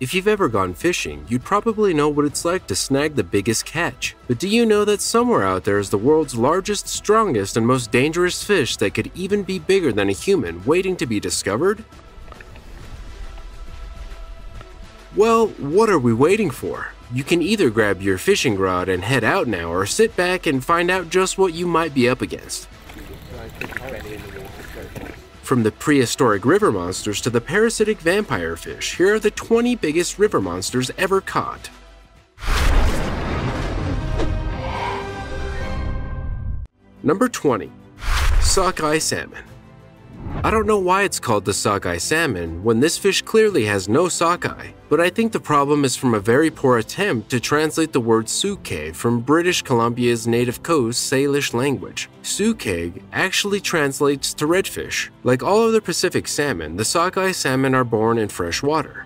If you've ever gone fishing, you'd probably know what it's like to snag the biggest catch. But do you know that somewhere out there is the world's largest, strongest, and most dangerous fish that could even be bigger than a human waiting to be discovered? Well, what are we waiting for? You can either grab your fishing rod and head out now, or sit back and find out just what you might be up against. From the prehistoric river monsters to the parasitic vampire fish, here are the 20 biggest river monsters ever caught. Number 20. Sockeye Salmon I don't know why it's called the sockeye salmon when this fish clearly has no sockeye, but I think the problem is from a very poor attempt to translate the word suke from British Columbia's native coast Salish language. Sukeg actually translates to redfish. Like all other Pacific salmon, the sockeye salmon are born in fresh water.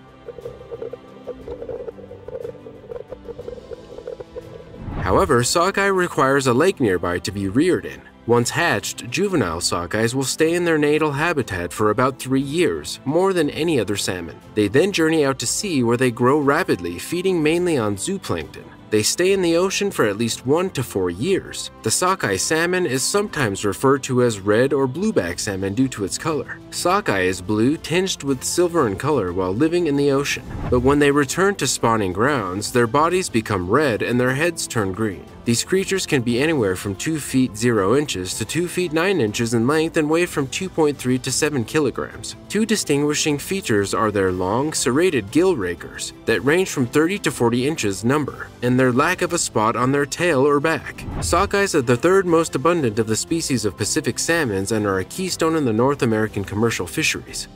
However, sockeye requires a lake nearby to be reared in. Once hatched, juvenile sockeyes will stay in their natal habitat for about three years, more than any other salmon. They then journey out to sea where they grow rapidly, feeding mainly on zooplankton. They stay in the ocean for at least one to four years. The sockeye salmon is sometimes referred to as red or blueback salmon due to its color. Sockeye is blue tinged with silver in color while living in the ocean. But when they return to spawning grounds, their bodies become red and their heads turn green. These creatures can be anywhere from 2 feet 0 inches to 2 feet 9 inches in length and weigh from 2.3 to 7 kilograms. Two distinguishing features are their long, serrated gill rakers that range from 30 to 40 inches number, and their lack of a spot on their tail or back. Sockeyes are the third most abundant of the species of Pacific salmons and are a keystone in the North American commercial fisheries.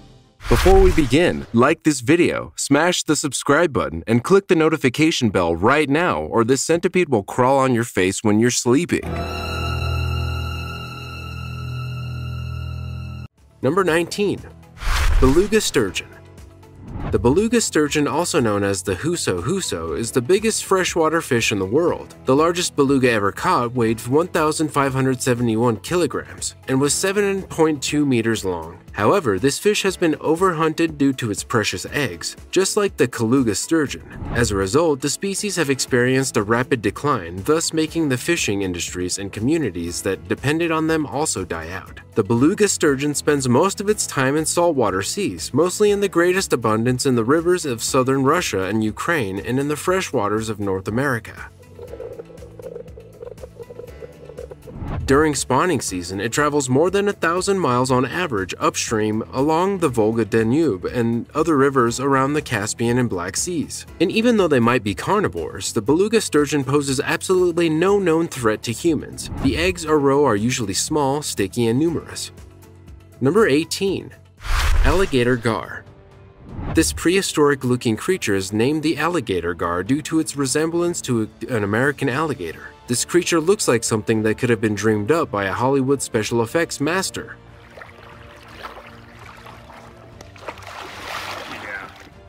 Before we begin, like this video, smash the subscribe button, and click the notification bell right now or this centipede will crawl on your face when you're sleeping. Number 19. Beluga Sturgeon the beluga sturgeon, also known as the huso huso, is the biggest freshwater fish in the world. The largest beluga ever caught weighed 1,571 kilograms and was 7.2 meters long. However, this fish has been overhunted due to its precious eggs, just like the Kaluga sturgeon. As a result, the species have experienced a rapid decline, thus making the fishing industries and communities that depended on them also die out. The beluga sturgeon spends most of its time in saltwater seas, mostly in the greatest abundance in the rivers of southern Russia and Ukraine and in the freshwaters of North America. During spawning season, it travels more than a thousand miles on average upstream along the Volga Danube and other rivers around the Caspian and Black Seas. And even though they might be carnivores, the beluga sturgeon poses absolutely no known threat to humans. The eggs or roe are usually small, sticky, and numerous. Number 18. Alligator Gar this prehistoric looking creature is named the alligator gar due to its resemblance to an American alligator. This creature looks like something that could have been dreamed up by a Hollywood special effects master.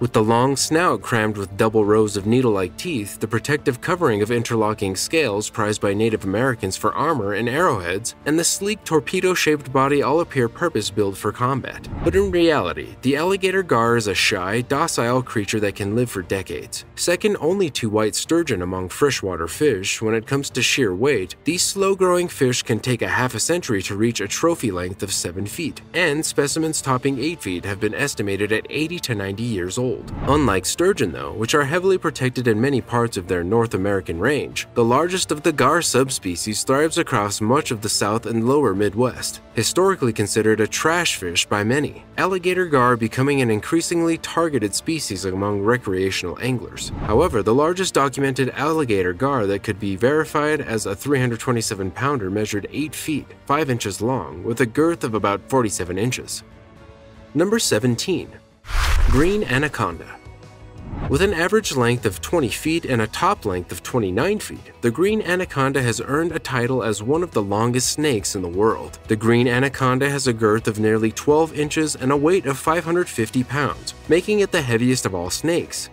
With the long snout crammed with double rows of needle-like teeth, the protective covering of interlocking scales prized by Native Americans for armor and arrowheads, and the sleek torpedo-shaped body all appear purpose-built for combat. But in reality, the alligator gar is a shy, docile creature that can live for decades. Second only to white sturgeon among freshwater fish, when it comes to sheer weight, these slow-growing fish can take a half a century to reach a trophy length of 7 feet, and specimens topping 8 feet have been estimated at 80 to 90 years old. Unlike sturgeon though, which are heavily protected in many parts of their North American range, the largest of the gar subspecies thrives across much of the South and lower Midwest, historically considered a trash fish by many. Alligator gar becoming an increasingly targeted species among recreational anglers. However, the largest documented alligator gar that could be verified as a 327 pounder measured 8 feet, 5 inches long, with a girth of about 47 inches. Number 17. Green Anaconda with an average length of 20 feet and a top length of 29 feet, the green anaconda has earned a title as one of the longest snakes in the world. The green anaconda has a girth of nearly 12 inches and a weight of 550 pounds, making it the heaviest of all snakes.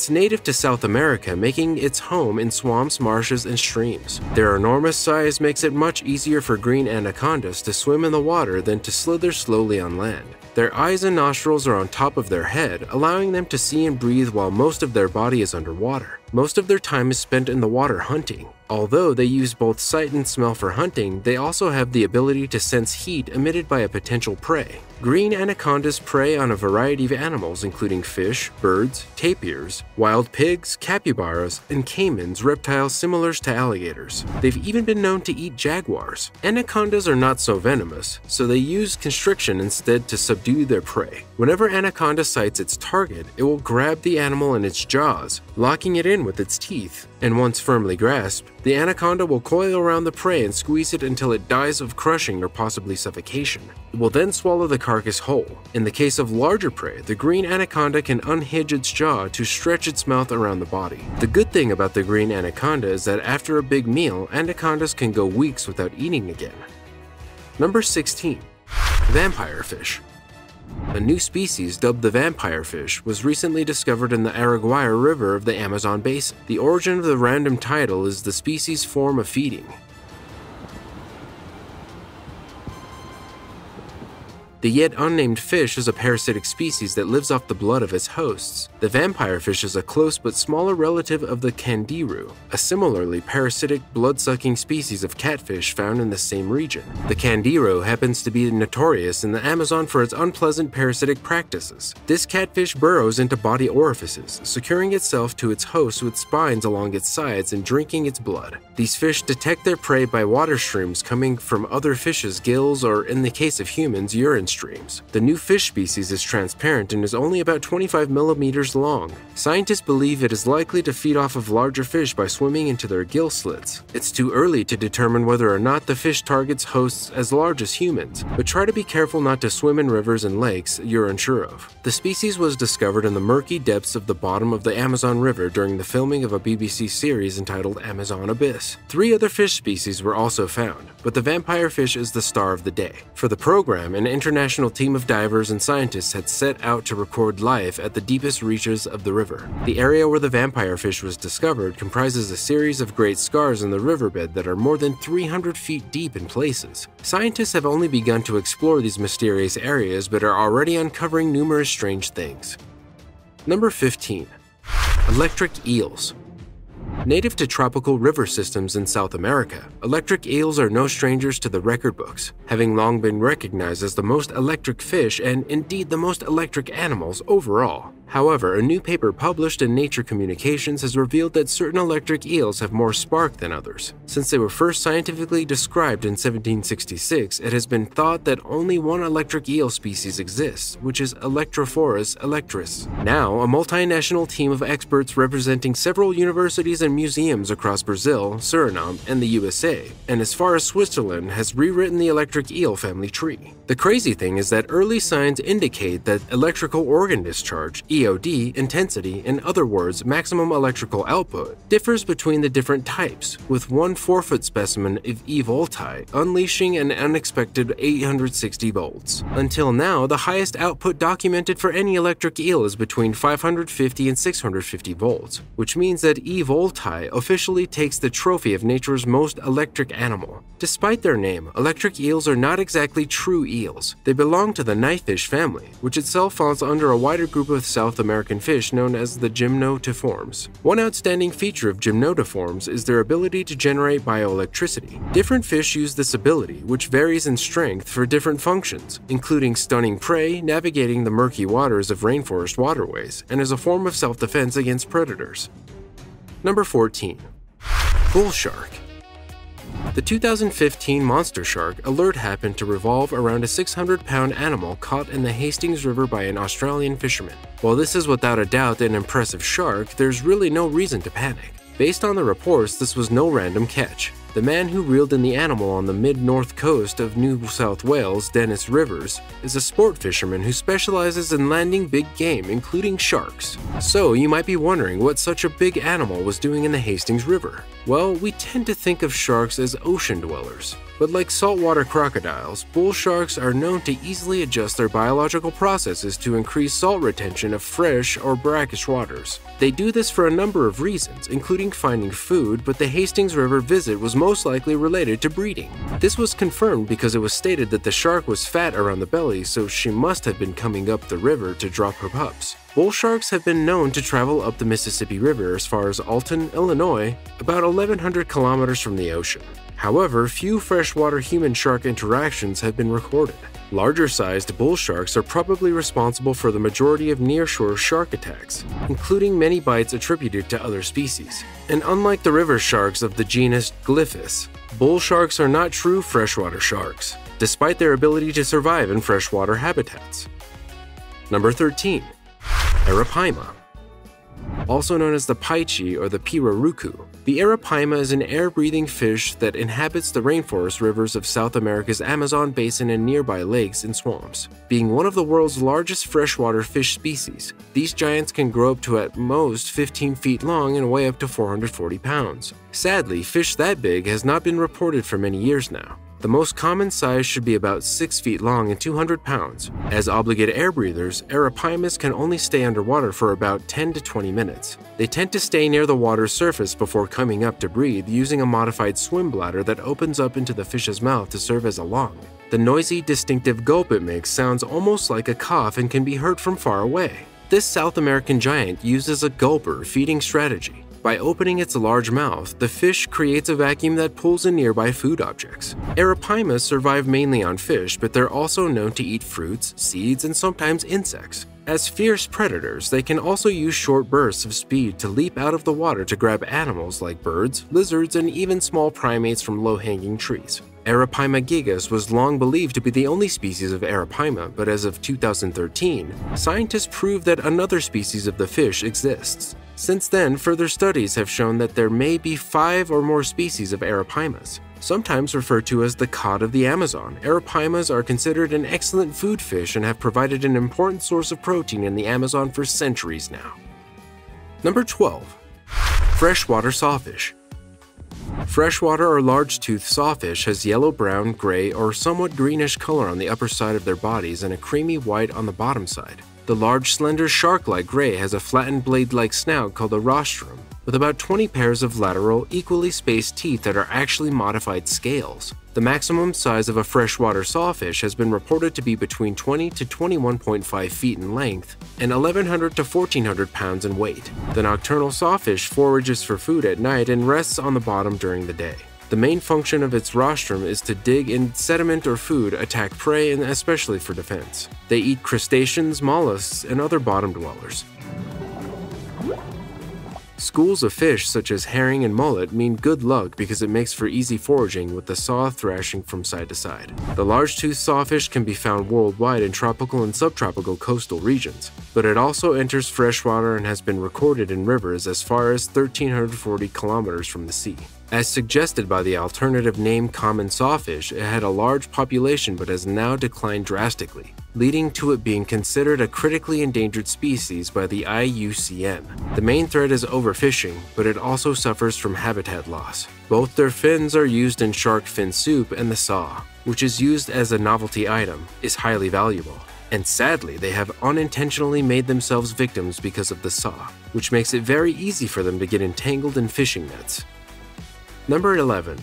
It's native to South America, making its home in swamps, marshes, and streams. Their enormous size makes it much easier for green anacondas to swim in the water than to slither slowly on land. Their eyes and nostrils are on top of their head, allowing them to see and breathe while most of their body is underwater. Most of their time is spent in the water hunting. Although they use both sight and smell for hunting, they also have the ability to sense heat emitted by a potential prey. Green anacondas prey on a variety of animals including fish, birds, tapirs, wild pigs, capybaras, and caimans, reptiles similar to alligators. They've even been known to eat jaguars. Anacondas are not so venomous, so they use constriction instead to subdue their prey. Whenever anaconda sights its target, it will grab the animal in its jaws, locking it in with its teeth, and once firmly grasped, the anaconda will coil around the prey and squeeze it until it dies of crushing or possibly suffocation. It will then swallow the carcass whole. In the case of larger prey, the green anaconda can unhinge its jaw to stretch its mouth around the body. The good thing about the green anaconda is that after a big meal, anacondas can go weeks without eating again. Number 16. Vampire Fish a new species dubbed the vampire fish was recently discovered in the Araguaia River of the Amazon basin. The origin of the random title is the species' form of feeding. The yet unnamed fish is a parasitic species that lives off the blood of its hosts. The vampire fish is a close but smaller relative of the candiru, a similarly parasitic, blood-sucking species of catfish found in the same region. The candiru happens to be notorious in the Amazon for its unpleasant parasitic practices. This catfish burrows into body orifices, securing itself to its host with spines along its sides and drinking its blood. These fish detect their prey by water streams coming from other fishes' gills or, in the case of humans, urine streams. The new fish species is transparent and is only about 25 millimeters long. Scientists believe it is likely to feed off of larger fish by swimming into their gill slits. It's too early to determine whether or not the fish targets hosts as large as humans, but try to be careful not to swim in rivers and lakes you're unsure of. The species was discovered in the murky depths of the bottom of the Amazon River during the filming of a BBC series entitled Amazon Abyss. Three other fish species were also found, but the vampire fish is the star of the day. For the program, an international international team of divers and scientists had set out to record life at the deepest reaches of the river. The area where the vampire fish was discovered comprises a series of great scars in the riverbed that are more than 300 feet deep in places. Scientists have only begun to explore these mysterious areas but are already uncovering numerous strange things. Number 15. Electric Eels Native to tropical river systems in South America, electric eels are no strangers to the record books, having long been recognized as the most electric fish and indeed the most electric animals overall. However, a new paper published in Nature Communications has revealed that certain electric eels have more spark than others. Since they were first scientifically described in 1766, it has been thought that only one electric eel species exists, which is Electrophorus electricus. Now, a multinational team of experts representing several universities and museums across Brazil, Suriname, and the USA, and as far as Switzerland, has rewritten the electric eel family tree. The crazy thing is that early signs indicate that electrical organ discharge, Intensity, in other words, maximum electrical output, differs between the different types, with one 4-foot specimen of E voltai unleashing an unexpected 860 volts. Until now, the highest output documented for any electric eel is between 550 and 650 volts, which means that E voltai officially takes the trophy of nature's most electric animal. Despite their name, electric eels are not exactly true eels. They belong to the knifefish family, which itself falls under a wider group of South South American fish known as the gymnotiforms. One outstanding feature of gymnotiforms is their ability to generate bioelectricity. Different fish use this ability, which varies in strength for different functions, including stunning prey, navigating the murky waters of rainforest waterways, and as a form of self-defense against predators. Number 14. Bull Shark the 2015 monster shark alert happened to revolve around a 600 pound animal caught in the Hastings River by an Australian fisherman. While this is without a doubt an impressive shark, there's really no reason to panic. Based on the reports, this was no random catch. The man who reeled in the animal on the mid-north coast of New South Wales, Dennis Rivers, is a sport fisherman who specializes in landing big game, including sharks. So you might be wondering what such a big animal was doing in the Hastings River. Well, we tend to think of sharks as ocean dwellers. But like saltwater crocodiles, bull sharks are known to easily adjust their biological processes to increase salt retention of fresh or brackish waters. They do this for a number of reasons, including finding food, but the Hastings River visit was most likely related to breeding. This was confirmed because it was stated that the shark was fat around the belly, so she must have been coming up the river to drop her pups. Bull sharks have been known to travel up the Mississippi River as far as Alton, Illinois, about 1,100 kilometers from the ocean. However, few freshwater human-shark interactions have been recorded. Larger-sized bull sharks are probably responsible for the majority of nearshore shark attacks, including many bites attributed to other species. And unlike the river sharks of the genus Glyphis, bull sharks are not true freshwater sharks, despite their ability to survive in freshwater habitats. Number 13. Arapaima also known as the Paiche or the pirarucu. The arapaima is an air-breathing fish that inhabits the rainforest rivers of South America's Amazon basin and nearby lakes and swamps. Being one of the world's largest freshwater fish species, these giants can grow up to at most 15 feet long and weigh up to 440 pounds. Sadly, fish that big has not been reported for many years now. The most common size should be about 6 feet long and 200 pounds. As obligate air breathers, arapaimas can only stay underwater for about 10 to 20 minutes. They tend to stay near the water's surface before coming up to breathe using a modified swim bladder that opens up into the fish's mouth to serve as a lung. The noisy, distinctive gulp it makes sounds almost like a cough and can be heard from far away. This South American giant uses a gulper feeding strategy. By opening its large mouth, the fish creates a vacuum that pulls in nearby food objects. Arapaimas survive mainly on fish, but they're also known to eat fruits, seeds, and sometimes insects. As fierce predators, they can also use short bursts of speed to leap out of the water to grab animals like birds, lizards, and even small primates from low-hanging trees. Arapaima gigas was long believed to be the only species of Arapaima, but as of 2013, scientists proved that another species of the fish exists. Since then, further studies have shown that there may be five or more species of arapaimas. Sometimes referred to as the cod of the Amazon, arapaimas are considered an excellent food fish and have provided an important source of protein in the Amazon for centuries now. Number 12. Freshwater Sawfish Freshwater or large-toothed sawfish has yellow-brown, gray, or somewhat greenish color on the upper side of their bodies and a creamy white on the bottom side. The large, slender shark-like gray has a flattened blade-like snout called a rostrum, with about 20 pairs of lateral, equally spaced teeth that are actually modified scales. The maximum size of a freshwater sawfish has been reported to be between 20 to 21.5 feet in length and 1100 to 1400 pounds in weight. The nocturnal sawfish forages for food at night and rests on the bottom during the day. The main function of its rostrum is to dig in sediment or food, attack prey, and especially for defense. They eat crustaceans, mollusks, and other bottom dwellers. Schools of fish such as herring and mullet mean good luck because it makes for easy foraging with the saw thrashing from side to side. The large-toothed sawfish can be found worldwide in tropical and subtropical coastal regions, but it also enters freshwater and has been recorded in rivers as far as 1340 kilometers from the sea. As suggested by the alternative name common sawfish, it had a large population but has now declined drastically, leading to it being considered a critically endangered species by the IUCN. The main threat is overfishing, but it also suffers from habitat loss. Both their fins are used in shark fin soup and the saw, which is used as a novelty item, is highly valuable. And sadly, they have unintentionally made themselves victims because of the saw, which makes it very easy for them to get entangled in fishing nets. Number 11.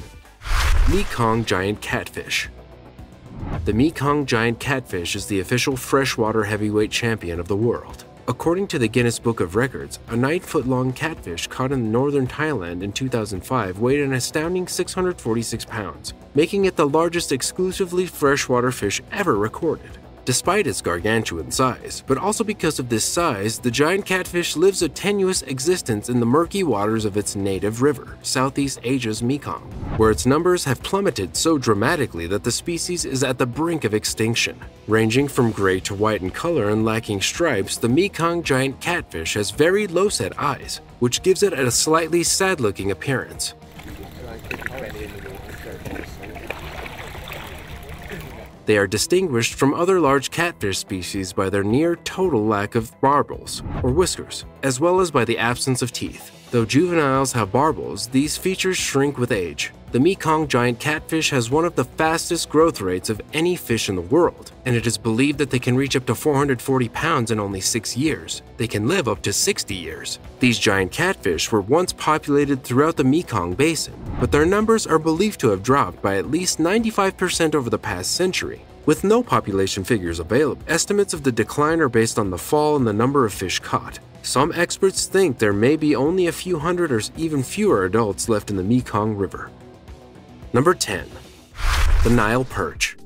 Mekong Giant Catfish The Mekong Giant Catfish is the official freshwater heavyweight champion of the world. According to the Guinness Book of Records, a 9-foot-long catfish caught in northern Thailand in 2005 weighed an astounding 646 pounds, making it the largest exclusively freshwater fish ever recorded despite its gargantuan size, but also because of this size, the giant catfish lives a tenuous existence in the murky waters of its native river, Southeast Asia's Mekong, where its numbers have plummeted so dramatically that the species is at the brink of extinction. Ranging from gray to white in color and lacking stripes, the Mekong giant catfish has very low-set eyes, which gives it a slightly sad-looking appearance. They are distinguished from other large catfish species by their near total lack of barbels, or whiskers, as well as by the absence of teeth. Though juveniles have barbels, these features shrink with age. The Mekong giant catfish has one of the fastest growth rates of any fish in the world, and it is believed that they can reach up to 440 pounds in only 6 years. They can live up to 60 years. These giant catfish were once populated throughout the Mekong basin, but their numbers are believed to have dropped by at least 95% over the past century. With no population figures available, estimates of the decline are based on the fall in the number of fish caught. Some experts think there may be only a few hundred or even fewer adults left in the Mekong River. Number 10. The Nile Perch.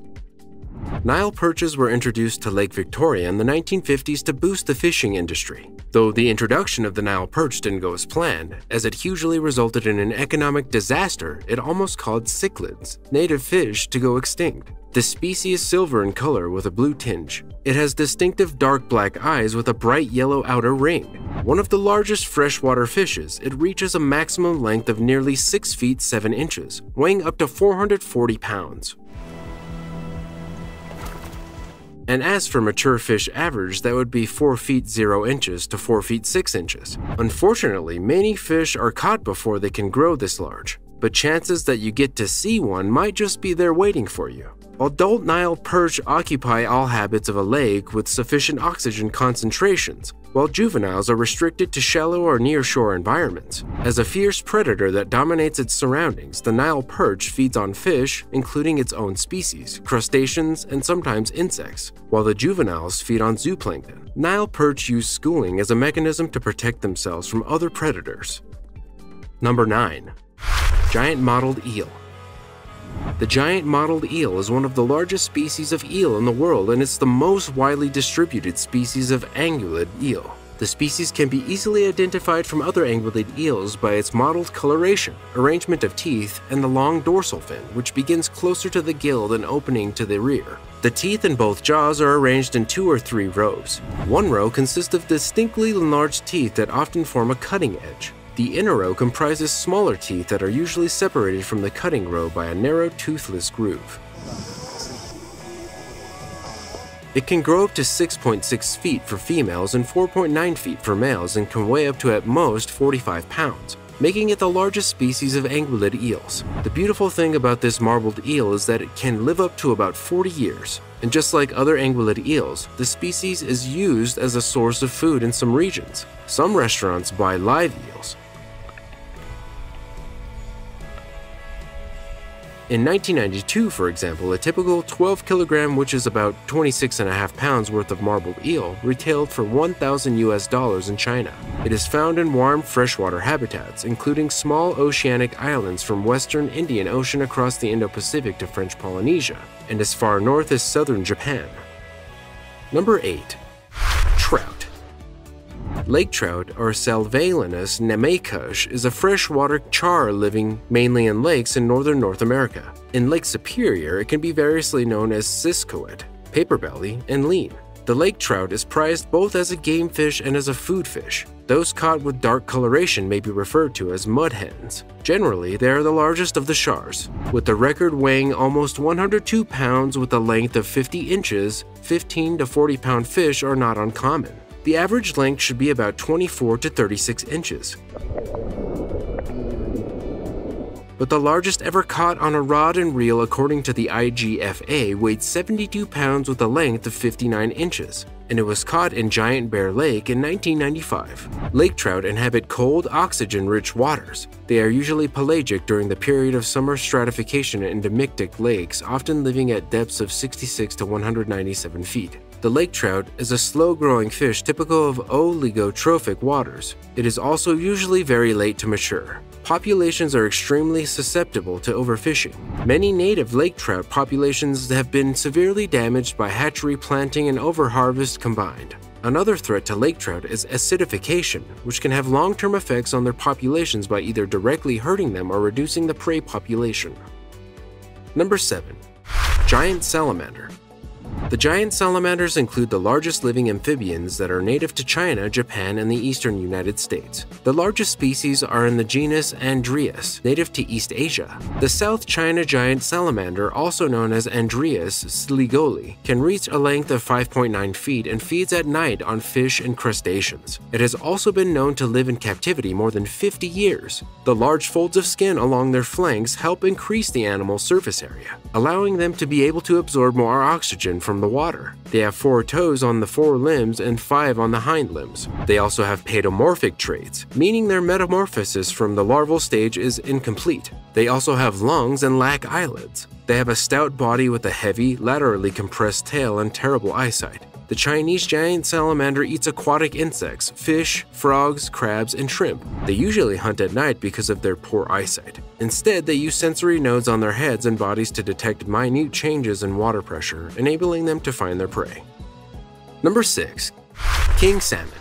Nile perches were introduced to Lake Victoria in the 1950s to boost the fishing industry. Though the introduction of the Nile perch didn't go as planned, as it hugely resulted in an economic disaster, it almost caused cichlids, native fish, to go extinct. The species is silver in color with a blue tinge. It has distinctive dark black eyes with a bright yellow outer ring. One of the largest freshwater fishes, it reaches a maximum length of nearly 6 feet 7 inches, weighing up to 440 pounds. And as for mature fish average, that would be 4 feet 0 inches to 4 feet 6 inches. Unfortunately, many fish are caught before they can grow this large, but chances that you get to see one might just be there waiting for you. Adult Nile perch occupy all habits of a lake with sufficient oxygen concentrations, while juveniles are restricted to shallow or near-shore environments. As a fierce predator that dominates its surroundings, the Nile perch feeds on fish, including its own species, crustaceans, and sometimes insects, while the juveniles feed on zooplankton. Nile perch use schooling as a mechanism to protect themselves from other predators. Number 9. Giant Mottled Eel the giant mottled eel is one of the largest species of eel in the world and it's the most widely distributed species of anguillid eel. The species can be easily identified from other anguillid eels by its mottled coloration, arrangement of teeth, and the long dorsal fin, which begins closer to the gill than opening to the rear. The teeth in both jaws are arranged in two or three rows. One row consists of distinctly enlarged teeth that often form a cutting edge. The inner row comprises smaller teeth that are usually separated from the cutting row by a narrow toothless groove. It can grow up to 6.6 feet for females and 4.9 feet for males and can weigh up to at most 45 pounds, making it the largest species of anguillid eels. The beautiful thing about this marbled eel is that it can live up to about 40 years, and just like other anguillid eels, the species is used as a source of food in some regions. Some restaurants buy live eels, In 1992, for example, a typical 12 kilogram, which is about 26 and a half pounds worth of marbled eel, retailed for 1,000 US dollars in China. It is found in warm freshwater habitats, including small oceanic islands from western Indian Ocean across the Indo-Pacific to French Polynesia, and as far north as southern Japan. Number 8. Lake trout, or Salvelinus namaycush, is a freshwater char living mainly in lakes in northern North America. In Lake Superior, it can be variously known as siscowet, paperbelly, and lean. The lake trout is prized both as a game fish and as a food fish. Those caught with dark coloration may be referred to as mud hens. Generally, they are the largest of the chars, with the record weighing almost 102 pounds with a length of 50 inches, 15 to 40 pound fish are not uncommon. The average length should be about 24 to 36 inches. But the largest ever caught on a rod and reel according to the IGFA weighed 72 pounds with a length of 59 inches, and it was caught in Giant Bear Lake in 1995. Lake trout inhabit cold, oxygen-rich waters. They are usually pelagic during the period of summer stratification in dimictic lakes, often living at depths of 66 to 197 feet. The lake trout is a slow-growing fish typical of oligotrophic waters. It is also usually very late to mature. Populations are extremely susceptible to overfishing. Many native lake trout populations have been severely damaged by hatchery planting and overharvest combined. Another threat to lake trout is acidification, which can have long-term effects on their populations by either directly hurting them or reducing the prey population. Number 7. Giant Salamander The giant salamanders include the largest living amphibians that are native to China, Japan, and the eastern United States. The largest species are in the genus Andrias, native to East Asia. The South China giant salamander, also known as Andrias sligoli, can reach a length of 5.9 feet and feeds at night on fish and crustaceans. It has also been known to live in captivity more than 50 years. The large folds of skin along their flanks help increase the animal's surface area, allowing them to be able to absorb more oxygen from the water. They have four toes on the fore limbs and five on the hind limbs. They also have paedomorphic traits, meaning their metamorphosis from the larval stage is incomplete. They also have lungs and lack eyelids. They have a stout body with a heavy, laterally compressed tail and terrible eyesight. The Chinese giant salamander eats aquatic insects, fish, frogs, crabs, and shrimp. They usually hunt at night because of their poor eyesight. Instead, they use sensory nodes on their heads and bodies to detect minute changes in water pressure, enabling them to find their prey. Number 6. King Salmon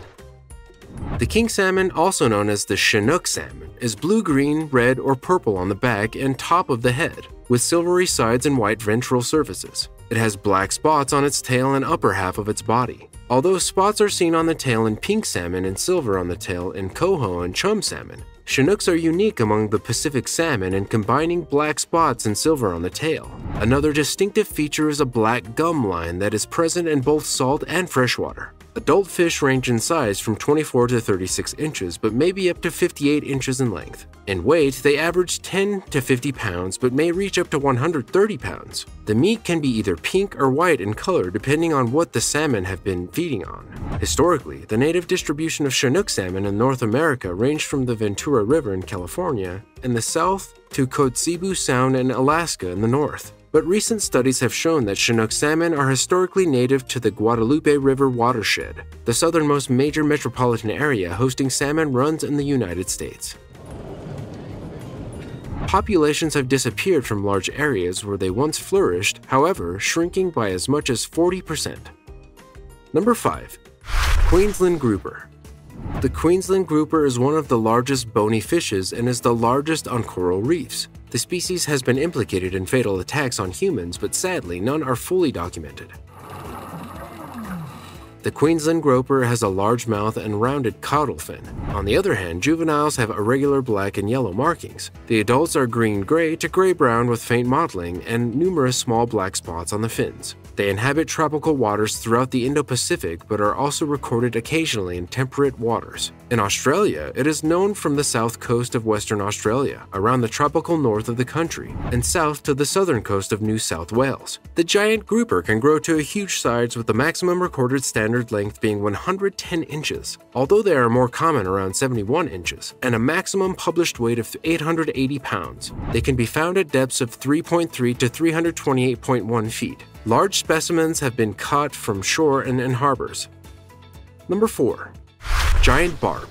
the king salmon, also known as the Chinook salmon, is blue-green, red, or purple on the back and top of the head, with silvery sides and white ventral surfaces. It has black spots on its tail and upper half of its body. Although spots are seen on the tail in pink salmon and silver on the tail in coho and chum salmon, Chinooks are unique among the Pacific salmon in combining black spots and silver on the tail. Another distinctive feature is a black gum line that is present in both salt and freshwater. Adult fish range in size from 24 to 36 inches, but may be up to 58 inches in length. In weight, they average 10 to 50 pounds, but may reach up to 130 pounds. The meat can be either pink or white in color depending on what the salmon have been feeding on. Historically, the native distribution of Chinook salmon in North America ranged from the Ventura River in California in the south to Kotzebue Sound in Alaska in the north. But recent studies have shown that Chinook salmon are historically native to the Guadalupe River watershed, the southernmost major metropolitan area hosting salmon runs in the United States. Populations have disappeared from large areas where they once flourished, however, shrinking by as much as 40%. Number 5. Queensland Grouper The Queensland Grouper is one of the largest bony fishes and is the largest on coral reefs. The species has been implicated in fatal attacks on humans, but sadly, none are fully documented. The Queensland grouper has a large mouth and rounded caudal fin. On the other hand, juveniles have irregular black and yellow markings. The adults are green-gray to gray-brown with faint mottling and numerous small black spots on the fins. They inhabit tropical waters throughout the Indo-Pacific but are also recorded occasionally in temperate waters. In Australia, it is known from the south coast of Western Australia, around the tropical north of the country, and south to the southern coast of New South Wales. The giant grouper can grow to a huge size with the maximum recorded standard length being 110 inches, although they are more common around 71 inches, and a maximum published weight of 880 pounds. They can be found at depths of 3.3 to 328.1 feet. Large specimens have been caught from shore and in harbors. Number 4. Giant Barb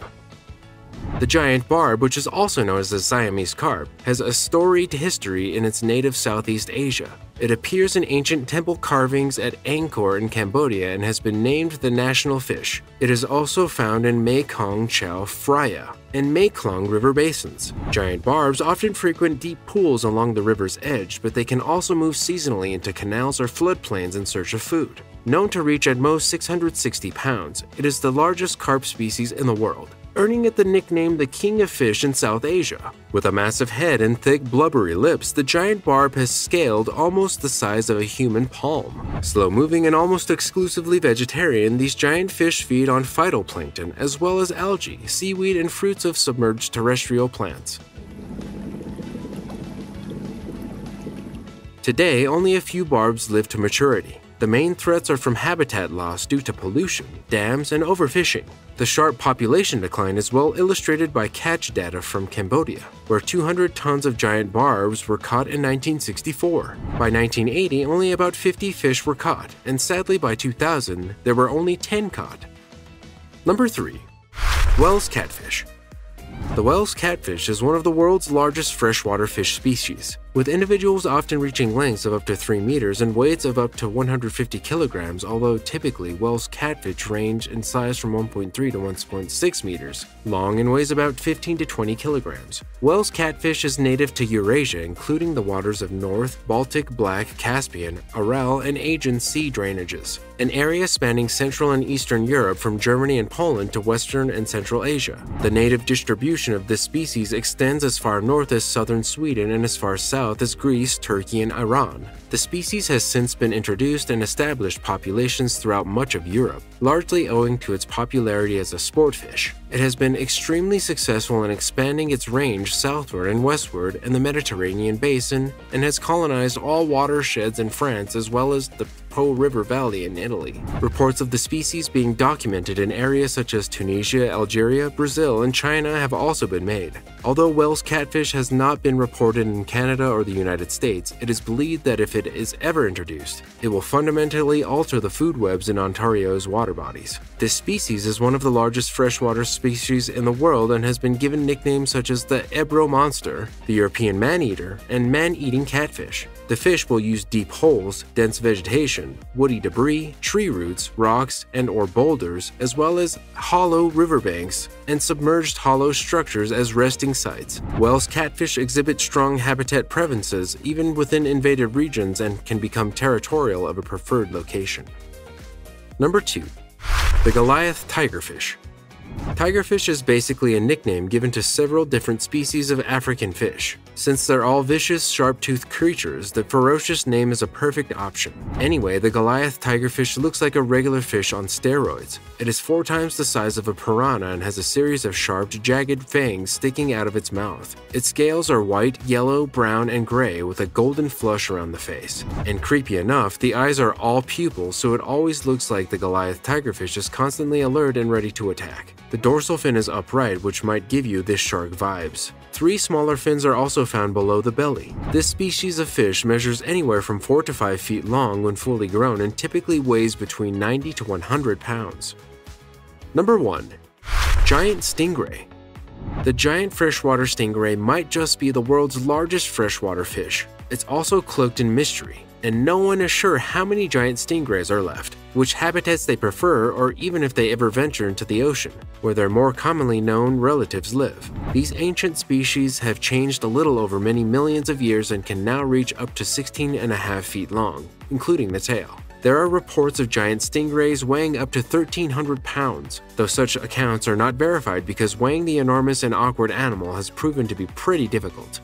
The giant barb, which is also known as the Siamese carp, has a storied history in its native Southeast Asia. It appears in ancient temple carvings at Angkor in Cambodia and has been named the national fish. It is also found in Mekong Chao Phraya and Meklong river basins. Giant barbs often frequent deep pools along the river's edge, but they can also move seasonally into canals or floodplains in search of food. Known to reach at most 660 pounds, it is the largest carp species in the world earning it the nickname the king of fish in South Asia. With a massive head and thick blubbery lips, the giant barb has scaled almost the size of a human palm. Slow-moving and almost exclusively vegetarian, these giant fish feed on phytoplankton as well as algae, seaweed, and fruits of submerged terrestrial plants. Today, only a few barbs live to maturity. The main threats are from habitat loss due to pollution, dams, and overfishing. The sharp population decline is well illustrated by catch data from Cambodia, where 200 tons of giant barbs were caught in 1964. By 1980, only about 50 fish were caught, and sadly by 2000, there were only 10 caught. Number 3. Wels catfish the Wels catfish is one of the world's largest freshwater fish species. With individuals often reaching lengths of up to 3 meters and weights of up to 150 kilograms, although typically Wels catfish range in size from 1.3 to 1.6 meters, long and weighs about 15 to 20 kilograms. Wels catfish is native to Eurasia, including the waters of North, Baltic, Black, Caspian, Aral, and Aegean Sea drainages an area spanning Central and Eastern Europe from Germany and Poland to Western and Central Asia. The native distribution of this species extends as far north as southern Sweden and as far south as Greece, Turkey, and Iran. The species has since been introduced and established populations throughout much of Europe, largely owing to its popularity as a sport fish. It has been extremely successful in expanding its range southward and westward in the Mediterranean basin and has colonized all watersheds in France as well as the Po River Valley in Italy. Reports of the species being documented in areas such as Tunisia, Algeria, Brazil, and China have also been made. Although Wels catfish has not been reported in Canada or the United States, it is believed that if it is ever introduced, it will fundamentally alter the food webs in Ontario's water bodies. This species is one of the largest freshwater species in the world and has been given nicknames such as the Ebro monster, the European man-eater, and man-eating catfish. The fish will use deep holes, dense vegetation, woody debris, tree roots, rocks, and or boulders, as well as hollow riverbanks and submerged hollow structures as resting sites. Wels catfish exhibit strong habitat preferences even within invaded regions and can become territorial of a preferred location. Number 2. The Goliath Tigerfish Tigerfish is basically a nickname given to several different species of African fish. Since they're all vicious, sharp-toothed creatures, the ferocious name is a perfect option. Anyway, the Goliath tigerfish looks like a regular fish on steroids. It is four times the size of a piranha and has a series of sharp, jagged fangs sticking out of its mouth. Its scales are white, yellow, brown, and gray with a golden flush around the face. And creepy enough, the eyes are all pupils, so it always looks like the Goliath tigerfish is constantly alert and ready to attack. The dorsal fin is upright, which might give you this shark vibes. Three smaller fins are also found below the belly. This species of fish measures anywhere from 4 to 5 feet long when fully grown and typically weighs between 90 to 100 pounds. Number 1. Giant Stingray The giant freshwater stingray might just be the world's largest freshwater fish. It's also cloaked in mystery and no one is sure how many giant stingrays are left, which habitats they prefer, or even if they ever venture into the ocean, where their more commonly known relatives live. These ancient species have changed a little over many millions of years and can now reach up to 16 and a half feet long, including the tail. There are reports of giant stingrays weighing up to 1,300 pounds, though such accounts are not verified because weighing the enormous and awkward animal has proven to be pretty difficult.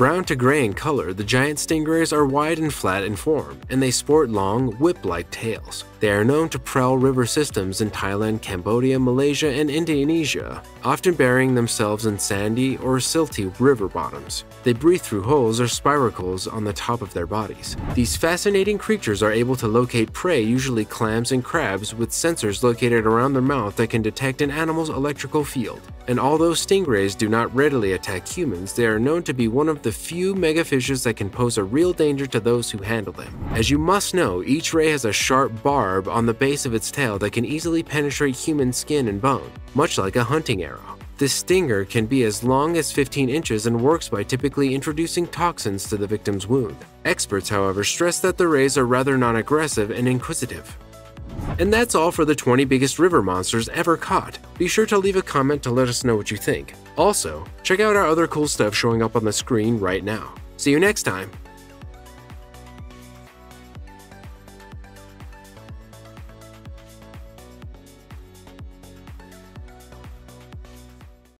Brown to gray in color, the giant stingrays are wide and flat in form, and they sport long, whip-like tails. They are known to prowl river systems in Thailand, Cambodia, Malaysia, and Indonesia, often burying themselves in sandy or silty river bottoms. They breathe through holes or spiracles on the top of their bodies. These fascinating creatures are able to locate prey, usually clams and crabs, with sensors located around their mouth that can detect an animal's electrical field. And although stingrays do not readily attack humans, they are known to be one of the few megafishes that can pose a real danger to those who handle them. As you must know, each ray has a sharp barb barb on the base of its tail that can easily penetrate human skin and bone, much like a hunting arrow. This stinger can be as long as 15 inches and works by typically introducing toxins to the victim's wound. Experts, however, stress that the rays are rather non-aggressive and inquisitive. And that's all for the 20 biggest river monsters ever caught. Be sure to leave a comment to let us know what you think. Also, check out our other cool stuff showing up on the screen right now. See you next time!